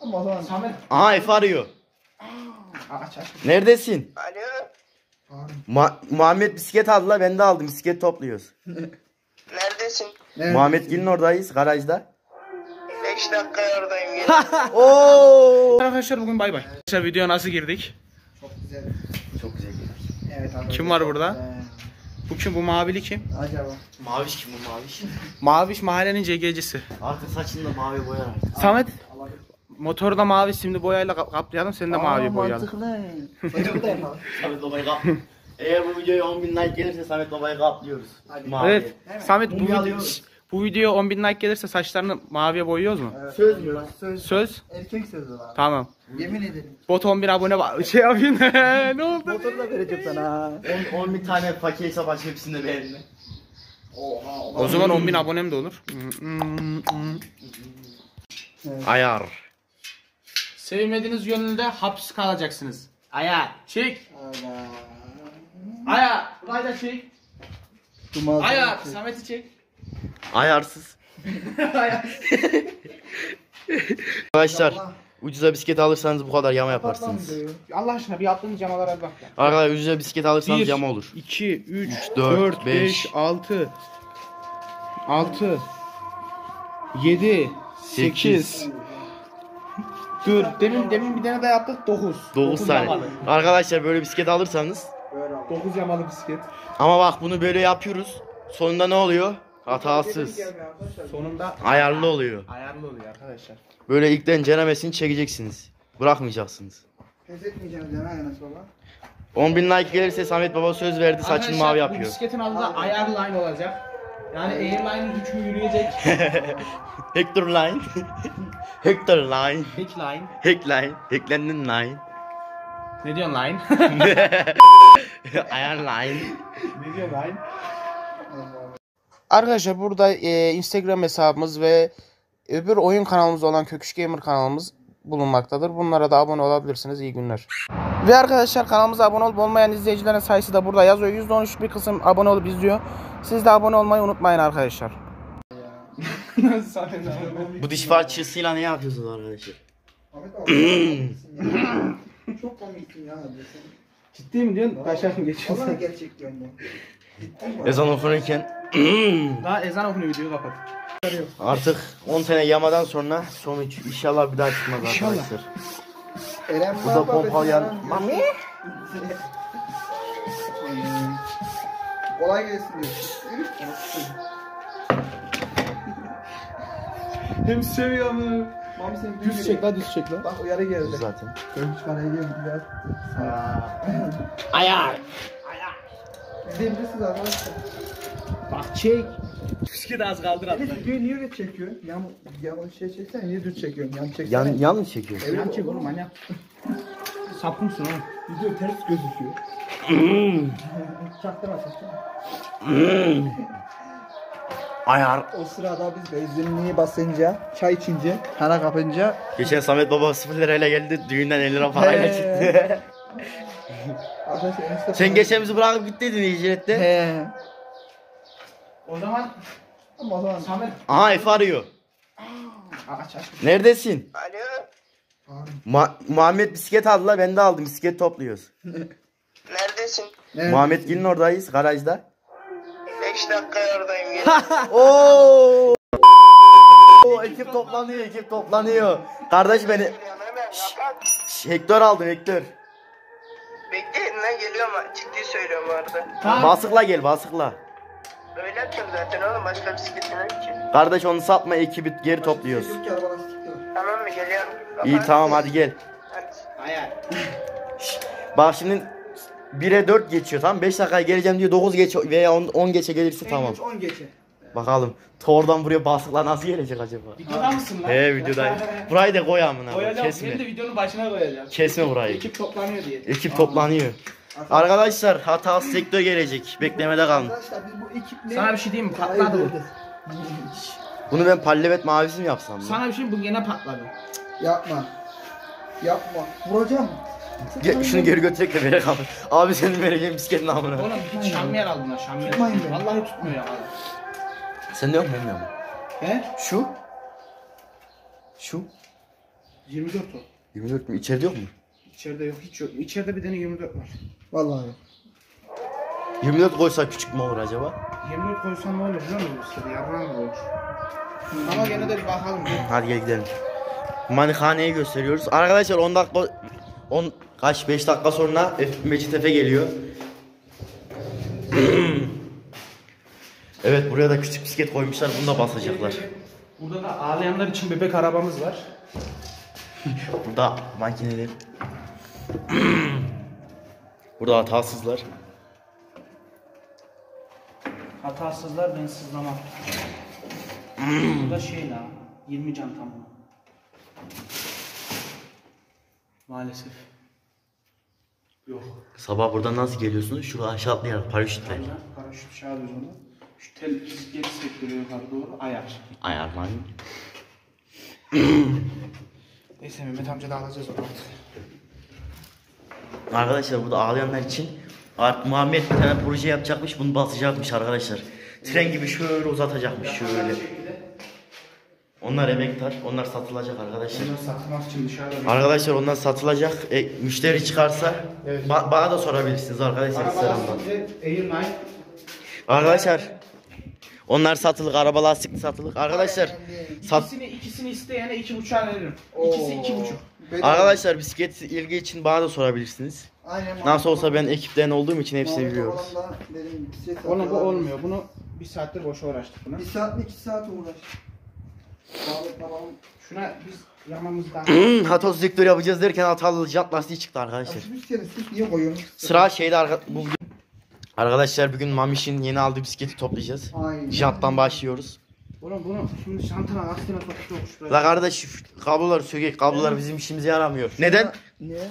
Ama o zaman Samet Aha Efe arıyor. aç aç. Neredesin? Alo. Ma- Muhammed bisiklet aldılar ben de aldım bisiklet topluyoruz. Neredesin? Evet. Muhammed Gil'in oradayız garajda. 5 dakika oradayım. Gel. Oo. Arkadaşlar bugün bay bay. Arkadaşlar video nasıl girdik? Çok güzel. Çok güzel. Evet arkadaşlar. Kim var burada? Ee, Bu kim? Bu mavili kim? acaba. Maviş kim bu maviş? Maviş mahallenin CG'cisi. Artık saçını da mavi boyar artık. Samet motoru da mavi simli boyayla kap- kaplayalım. Seni de mavi boyayalım. Mantıklı. Samet babayı kap. Eğer bu videoya 10 bin like gelirse Samet babayı kaplıyoruz. Mavi. Evet. Samet bu, video, alıyoruz. Bu video 10 bin like gelirse saçlarını maviye boyuyoruz mu? Söz mü lan? Söz. Söz. Erkek sözü var. Tamam. Yemin ederim. Bot 11 abone var. Şey yapayım. ne oldu? Motoru da vereceğim sana. 10, 10 bin tane fakir aç hepsini beğenme. Oha. O zaman 10 bin abonem de olur. Ayar. Sevmediğiniz yönünde hapis kalacaksınız. Aya çek. Ana. Aya. Burayı da çek. Duman. Aya. Samet'i çek. Ayarsız. Arkadaşlar ucuza bisiklet alırsanız bu kadar yama yaparsınız. Allah aşkına bir attığın camalara bir bak ya. Arkadaşlar ucuza bisiklet alırsanız Bir. yama olur. 2, 3, dört, 4, beş. 5, 6, 6, 7, 8, Dur, demin demin bir tane daha yaptık 9. 9 tane. Arkadaşlar böyle bisiklet alırsanız 9 yamalı bisiklet. ama bak bunu böyle yapıyoruz. Sonunda ne oluyor? Hatasız. Sonunda Ayarlı oluyor. ayarlı oluyor arkadaşlar. Böyle ilkten ceremesini çekeceksiniz. Bırakmayacaksınız. Pes etmeyeceğim değil mi Enes baba? 10 bin like gelirse Samet Baba söz verdi saçını Arkadaşlar, mavi Bu yapıyor. bisikletin adı da Ayarline olacak. Yani Airline gücü yürüyecek. Hector line. Hector line. Backline. Hack line. Hacklendin line. Ne diyorsun line? Ayar line. ne diyorsun line? Arkadaşlar burada e, Instagram hesabımız ve öbür oyun kanalımız olan Köküş Gamer kanalımız bulunmaktadır. Bunlara da abone olabilirsiniz. İyi günler. Ve arkadaşlar kanalımıza abone olup olmayan izleyicilerin sayısı da burada yazıyor. %13 bir kısım abone olup izliyor. Siz de abone olmayı unutmayın arkadaşlar. Bu diş fırçasıyla ne yapıyorsunuz arkadaşlar? Ahmet abi. Çok komiksin ya. Ciddi mi diyorsun? Başa mı Vallahi gerçek diyorum ben. Ezan okunurken Daha ezan okunuyor videoyu kapat. artık 10 tane yamadan sonra sonuç inşallah bir daha çıkmaz arkadaşlar. Eren Bu da pompalayan mami. Kolay gelsin diyor. Hem seviyor mu? Mami sen Düz çek la düz çek la. Bak uyarı geldi. Zaten. Üç tane hediye biraz. Ayar. İzleyebilirsiniz arkadaşlar. Bak çek. Bisiklet az kaldır Evet videoyu niye öyle çekiyorsun? Yan, yan şey çeksen niye düz çekiyorsun? Yan çeksene. Yan, yan mı çekiyorsun? Evet, Yan çek oğlum manyak. Sapkınsın oğlum. Video ters gözüküyor. çaktırma çaktırma. Ayar. O sırada biz benzinliği basınca, çay içince, kana kapınca Geçen Samet Baba 0 lirayla geldi düğünden 50 lira parayla çıktı. Arkadaşlar Enes'te Sen geçen bizi bırakıp gittiydin icrette. He. O zaman Ama o zaman Samet Aha Efe arıyor. aç aç. Neredesin? Alo. Ma- Muhammed bisiklet aldılar ben de aldım bisiklet topluyoruz. Neredesin? Evet. Muhammed Gil'in oradayız garajda. 5 dakika oradayım. Gel. Oo! Oo, ekip toplanıyor ekip toplanıyor. Kardeş beni hemen kapat. Şş, Hector aldım Hector. Bekleyin lan geliyorum. Ciddi söylüyorum bu arada. Tamam. Basıkla gel basıkla. Öyle yapacağım zaten oğlum. Başka bisikletim yok ki. Kardeş onu satma ekibi geri topluyoruz. Yok sıkıyor. Tamam mı? Geliyorum. İyi Kapat. tamam hadi gel. Hadi. Ayar. Bak şimdi 1'e 4 geçiyor tamam 5 dakikaya geleceğim diyor 9 geç veya 10, 10 geçe gelirse tamam. 10 geçe. Bakalım Tordan buraya basıkla nasıl gelecek acaba? Videoda mısın lan? He videodayım. Burayı da koy amına. Koyacağım. Kesme. Hem de videonun başına koyacağım. Kesme burayı. Ekip toplanıyor diye. Ekip toplanıyor. Arkadaşlar hata sektör gelecek. Beklemede kalın. Arkadaşlar biz bu ekiple... Sana bir şey diyeyim mi? Patladı bu. Bunu ben pallevet mavisi mi yapsam? ya? Sana bir şey bu gene patladı. Yapma. Yapma. Vuracağım. Ge- şunu geri götürek de böyle kalın. Abi senin vereceğin bisikletin amına. Oğlum git şamyer al buna şamyer. Tutmayın beni. Vallahi tutmuyor ya. Sen ne yapıyorsun ya? He? Şu. Şu. 24 o. 24 mü? İçeride yok mu? İçeride yok hiç yok. İçeride bir tane 24 var. Vallahi. 24 koysak küçük mü olur acaba? 24 koysan ne olur biliyor musun? İşte yarrağım olur. Ama gene de bir bakalım. Hadi gel gidelim. Manikhaneyi gösteriyoruz. Arkadaşlar 10 dakika 10 kaç 5 dakika sonra Mecit Efe geliyor. evet buraya da küçük bisiklet koymuşlar. Bunu da basacaklar. Burada da ağlayanlar için bebek arabamız var. Burada makineler. Burada hatasızlar. Hatasızlar ben sızlamam. Bu da şey la 20 can tamam. Maalesef. Yok. Sabah buradan nasıl geliyorsunuz? Şurada aşağı atlayarak paraşütle. Paraşüt çağırıyoruz onu. Şu tel bisiklet sektörü yukarı doğru ayar. Ayarman. Neyse Mehmet amca da alacağız onu artık. Arkadaşlar burada ağlayanlar için Art Muhammed bir tane proje yapacakmış. Bunu basacakmış arkadaşlar. Tren gibi şöyle uzatacakmış şöyle. Onlar emektar. Onlar satılacak arkadaşlar. Bunu satmak için dışarıda Arkadaşlar onlar satılacak. E, müşteri çıkarsa Evet. ba- bana da sorabilirsiniz arkadaşlar Araba Instagram'dan. Arkadaşlar onlar satılık, araba lastikli satılık. Arkadaşlar sat İkisini, ikisini isteyene iki buçuğa veririm. İkisi iki buçuk. Bedava. Arkadaşlar bisiklet ilgi için bana da sorabilirsiniz. Aynen. Nasıl olsa ben ekipten olduğum için hepsini biliyoruz. Oğlum bu olmuyor. Bunu bir saattir boşa uğraştık buna. Bir saat mi iki saat uğraş. Babam. Şuna biz yanımızda Hatos sektörü yapacağız derken hatalı jant lastiği çıktı Ya arkadaşlar. şu bisikleti süs niye koyuyorsun? Sıra şeyde arka, bu Arkadaşlar bugün Mamiş'in yeni aldığı bisikleti toplayacağız. Aynen. Janttan başlıyoruz. Oğlum bunu şimdi şantına lastiğine böyle. La kardeş şu kabloları sökek. Kablolar bizim işimize yaramıyor. Neden? Niye?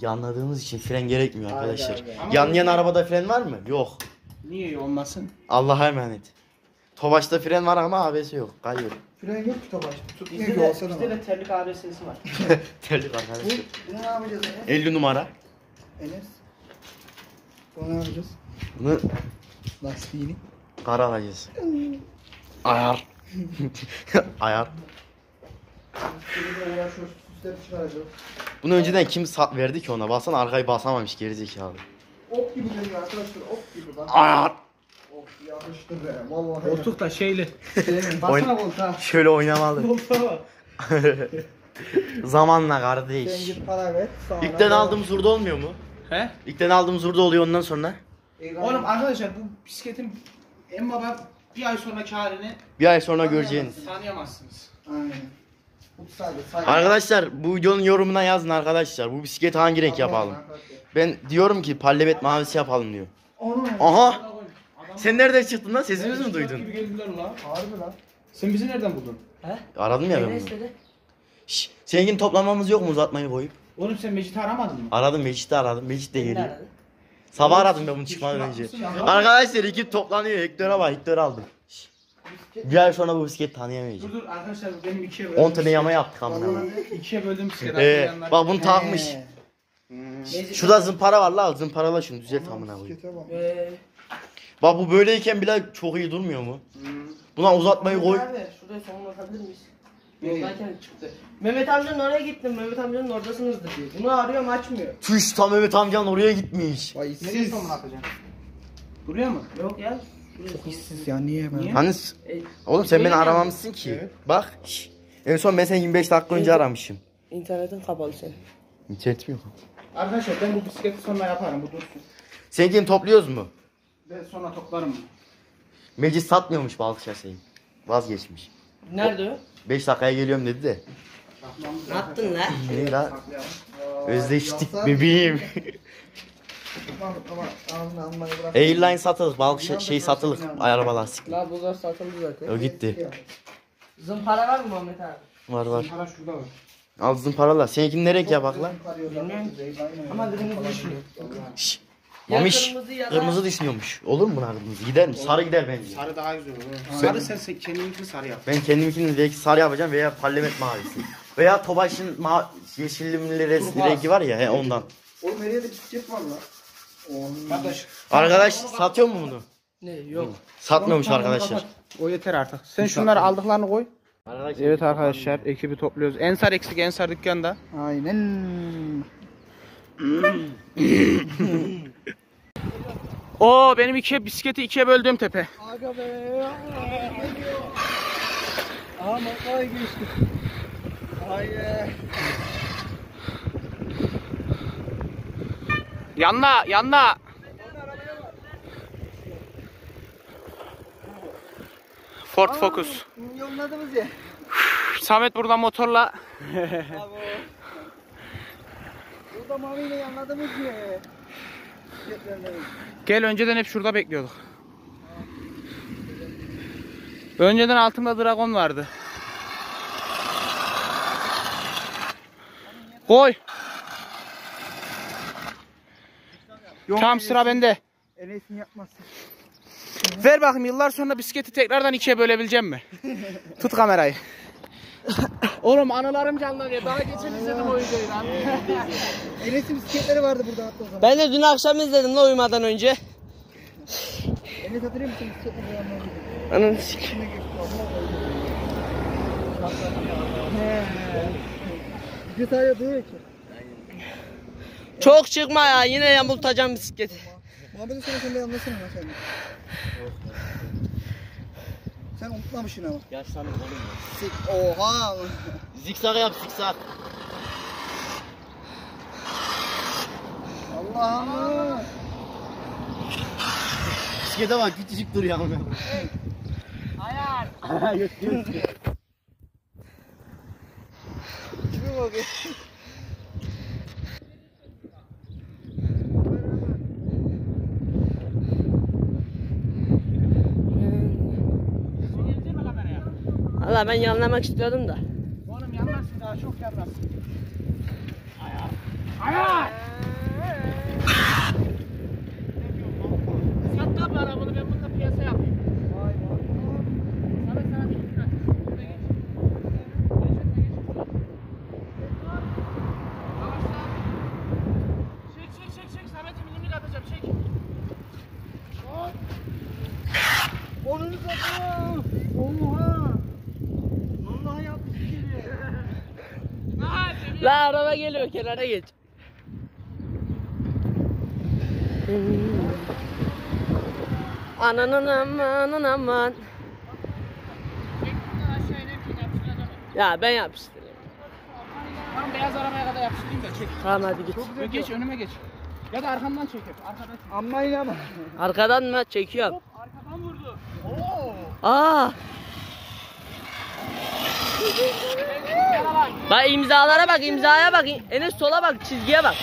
Yanladığımız için fren gerekmiyor arkadaşlar. Haydi, haydi. Yanlayan arabada fren var mı? Yok. Niye olmasın? Allah'a emanet. Tobaş'ta fren var ama ABS yok. Kayıyor. Fren yok ki tabaş. Tutmuyor ki de, olsa da. bizde de terlik ABS'si var. Terlik Bu, arkadaşlar. bunu ne yapacağız Enes? 50 numara. Enes. Bunu ne yapacağız? Bunu Lastiğini. kara alacağız. Ayar. Ayar. Bunu önceden kim sa- verdi ki ona? Baksana arkayı basamamış gerizekalı. Ok gibi geliyor arkadaşlar. Ok gibi bak. Ayar. Ok yakıştı be. Vallahi. Koltuk da şeyli. Baksana koltuğa. Şöyle oynamalı. Koltuğa bak. Zamanla Sen kardeş. git para ver. Sonra İlkten aldığımız hurda olmuyor mu? He? İlkten aldığımız hurda oluyor ondan sonra. Oğlum arkadaşlar bu bisikletin en baba bir ay sonraki halini Bir ay sonra göreceğiniz. tanıyamazsınız. Aynen. Bu sadece saygı. Arkadaşlar bu videonun yorumuna yazın arkadaşlar. Bu bisikleti hangi renk yapalım? Ben diyorum ki pallebet mavisi yapalım diyor. Onu. Aha! Sen nereden çıktın lan? Sesimizi mi Gibi duydun? geldiler ulan. Harbi lan. Sen bizi nereden buldun? Aradım ya ben bunu. Şşş, seninkini toplamamız yok mu uzatmayı koyup? Oğlum sen Mecit'i aramadın mı? Aradım Mecit'i aradım. Mecit de geliyor. Sabah aradım ben bunu çıkmadan önce. Arkadaşlar ekip toplanıyor. Hektör'e bak. Hektör aldım. Bir ay sonra bu bisikleti tanıyamayacağım. Dur dur arkadaşlar bu benim ikiye böldüğüm 10 tane yama yaptık amına. Koyayım. İkiye böldüğüm bisiklet. Ee, hatırlayanlar. bak bunu takmış. He. Şurada zımpara var la zımparala şunu düzelt amına koyayım. Bisiklete bak. Bak bu böyleyken bile çok iyi durmuyor mu? Buna uzatmayı koy. Abi şuraya son bakabilir miyiz? Yoldayken çıktı. Mehmet amcanın oraya gittim. Mehmet amcanın oradasınızdır diyor. Bunu arıyorum açmıyor. Tüş tam Mehmet amcan oraya gitmiş. Vay Nereye işsiz. son? Buraya mı? Yok ya. Son. İşsiz ya niye ben? Niye? Hani E, oğlum sen beni mi? aramamışsın ki. Evet. Bak. şş. En son ben seni 25 dakika önce aramışım. internetin kapalı senin. İnternetim yok. Arkadaşlar ben bu bisikleti sonra yaparım bu dursun. Seninkini topluyoruz mu? Ben sonra toplarım. Meclis satmıyormuş balık şaseyi. Vazgeçmiş. Nerede o? 5 dakikaya geliyorum dedi de. Ne yaptın lan? Ne la? Aa, Özleştik bebeğim. Airline satılık, balık şa- şey satılık. Araba lastik. La bunlar satıldı zaten. O gitti. Zımpara var mı Muhammed abi? Var var. Para şurada var. Al zımparalar. Seninkini ne renk yapak lan? Ama kırmızı düşünüyor. Şşş. Ya Mamiş. kırmızı ya da- Kırmızı düşünüyormuş. Olur mu lan kırmızı? Gider mi? Sarı gider bence. Sarı daha güzel olur. Sarı sen, sen kendininkini sarı yap. Ben kendiminkini belki sarı yapacağım veya parlament mavisi. Veya Tobaş'ın ma yeşillimli res- Turkuaz. rengi var ya he ondan. Oğlum nereye de bisiklet var lan? Oğlum. Kardeş. Arkadaş satıyor mu bunu? Ne yok. Satmıyormuş arkadaşlar. O yeter artık. Sen şunları aldıklarını koy. Arkadaşlar, Evet arkadaşlar ekibi topluyoruz. Ensar eksik Ensar dükkanda. Aynen. Oo benim ikiye bisikleti ikiye böldüğüm tepe. Aga be. Aha maklaya geçti. Hayır. Yanla yanla. Ford Focus. Yolladınız ya. Samet buradan motorla. Bravo. Burada maviyle yanladınız ya. Gel önceden hep şurada bekliyorduk. Önceden altımda dragon vardı. Koy. Yok, Tam sıra bende. Enes'in yapması. Ver bakayım yıllar sonra bisikleti tekrardan ikiye bölebileceğim mi? Tut kamerayı. Oğlum anılarım canlanıyor. Daha geçen izledim o videoyu lan. Enes'in bisikletleri vardı burada hatta o zaman. Ben de dün akşam izledim la uyumadan önce. Enes hatırlıyor musun bisikletleri yanlarında? Ananı sik. Video sadece yapıyor ki. Çok çıkma ya yine yamultacağım bisikleti. Muhammed'in sana sen de anlasana lan sen. Sen unutmamışsın ama. Yaşlandık oğlum. Sik. Oha. Zikzak yap zikzak. Allah'ım. Bisiklete bak küçücük duruyor ama. Ayar. Kime bakıyor? Valla ben yanlamak istiyordum da. Oğlum yanlarsın daha çok yanlarsın. Ayar. Ayar. Bana bunu ben burada piyasa yapayım. Vay vay. Sana sana bir iki dakika. Şuraya geç. Geç önüme geç. Yavaşla. Çek çek çek çek. Samet'e milimlik atacağım çek. Onu satıyor. Oha. Vallahi yapmış gibi. La araba geliyor kenara geç. Ananın aman aman. Ya ben yapıştırayım. Tam beyaz arabaya kadar yapıştırayım da çek. Tamam hadi git. Yok, geç önüme geç. Ya da arkamdan çek hep. Arkadan çek. Amma ama. Arkadan mı? Çekiyorum. Arkadan vurdu. Aa. Bak imzalara bak imzaya bak. Enes sola bak çizgiye bak.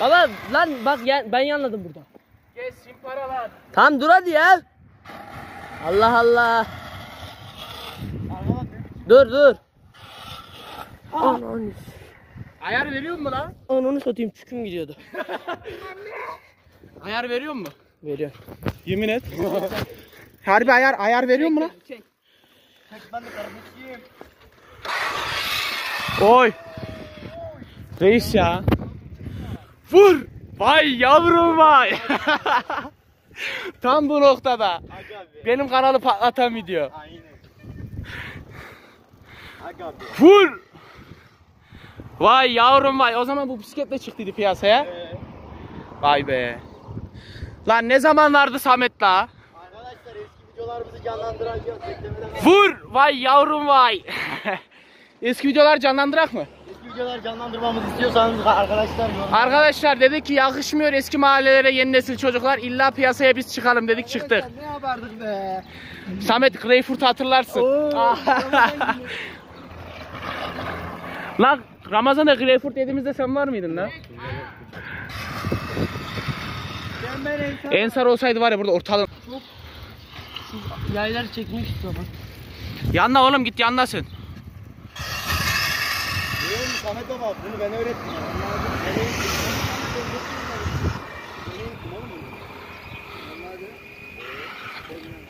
Baba lan bak ya- ben yanladım burada. Geç simparalar. Tamam dur hadi ya. Allah Allah. Dur dur. Ananı, Ayar veriyor mu lan? ananı satayım çüküm gidiyordu. Ayar veriyor mu? Veriyor. Yemin et. Harbi ayar ayar veriyor mu lan? Oy. Reis ya. Vur. Vay yavrum vay. Tam bu noktada. Benim kanalı patlatan video. Vur. Vay yavrum vay. O zaman bu bisikletle çıktıydı piyasaya. Vay be. Lan ne zaman vardı Samet la? Arkadaşlar eski videolarımızı canlandıracağız. Vur! Vay yavrum vay! Eski videolar canlandırak mı? Videolar canlandırmamızı istiyorsanız arkadaşlar. Arkadaşlar dedik ki yakışmıyor eski mahallelere yeni nesil çocuklar. İlla piyasaya biz çıkalım dedik çıktık. Ne yapardık be? Samet Greyfurt'u hatırlarsın. lan Ramazan'da Greyfurt yediğimizde sen var mıydın lan? İnsan. Ensar olsaydı var ya burada ortalığın. Yayları çekmek istiyorum. Yanla oğlum git yanlasın. Benim Samet'e bak bunu ben öğrettim.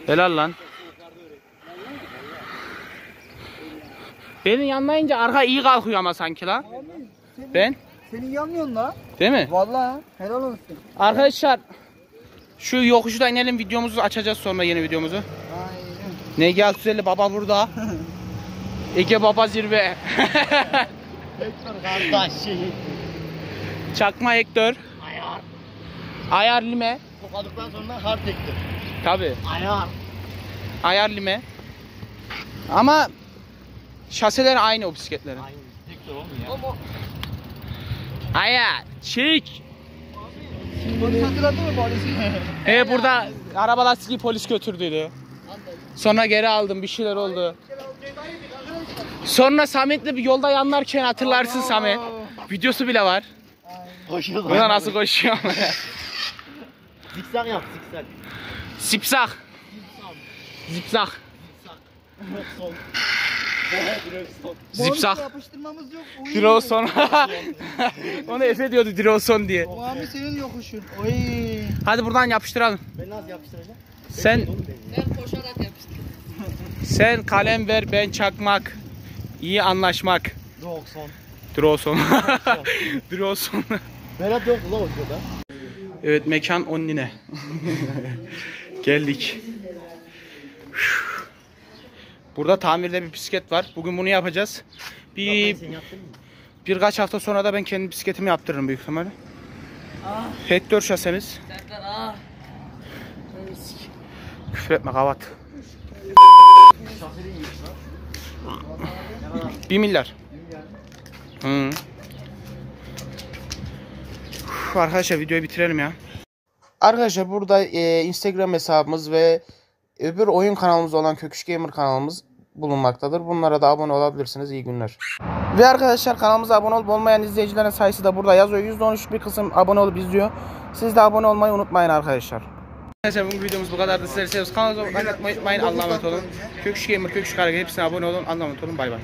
Helal lan. Beni yanlayınca arka iyi kalkıyor ama sanki lan. Ben? Senin yanmıyorsun la. Değil mi? Vallahi helal olsun. Arkadaşlar şu yokuşu da inelim videomuzu açacağız sonra yeni videomuzu. Aynen. NG 650 baba burada. Ege Baba zirve. Kardeşim. Çakma Hector. Ayar. Ayar lime. Topladıktan sonra hard tektir. Tabi. Ayar. Ayar lime. Ama şaseler aynı o bisikletlerin. Aynı tektir olmuyor ya. Ayar. Çek. Polis hatırladı mı polisi? E burada araba lastiği polis götürdüydü. Sonra geri aldım bir şeyler oldu. Sonra Samet'le bir yolda yanlarken hatırlarsın Samet. Videosu bile var. Koşuyor. Buna nasıl koşuyor? Zikzak yap zikzak. Sipsak. Zipsak. Zipsak. yapıştırmamız yok. Oy. Diroson. Onu Efe diyordu Diroson diye. Muhammed senin yokuşun. Oy. Hadi buradan yapıştıralım. Ben nasıl yapıştıracağım? Sen Sen koşarak yapıştır. sen kalem ver ben çakmak. İyi anlaşmak. Yok son. Diroson. Diroson. Berat yok la o şurada. Evet mekan Onnine. Geldik. Burada tamirde bir bisiklet var. Bugün bunu yapacağız. Bir birkaç hafta sonra da ben kendi bisikletimi yaptırırım büyük ihtimalle. Hector şasemiz. Serdar ah. Küfür etme kavat. 1 milyar. Hı. Uf, arkadaşlar videoyu bitirelim ya. Arkadaşlar burada e, Instagram hesabımız ve öbür oyun kanalımız olan Köküş Gamer kanalımız bulunmaktadır. Bunlara da abone olabilirsiniz. İyi günler. Ve arkadaşlar kanalımıza abone olup olmayan izleyicilerin sayısı da burada yazıyor. %13 bir kısım abone olup izliyor. Siz de abone olmayı unutmayın arkadaşlar. Arkadaşlar bugün videomuz bu kadardı. Sizleri seviyoruz. Kanalımıza abone olmayı unutmayın. Allah'a emanet olun. Köküş Gamer, Köküş Karagı hepsine abone olun. Allah'a emanet olun. Bay bay.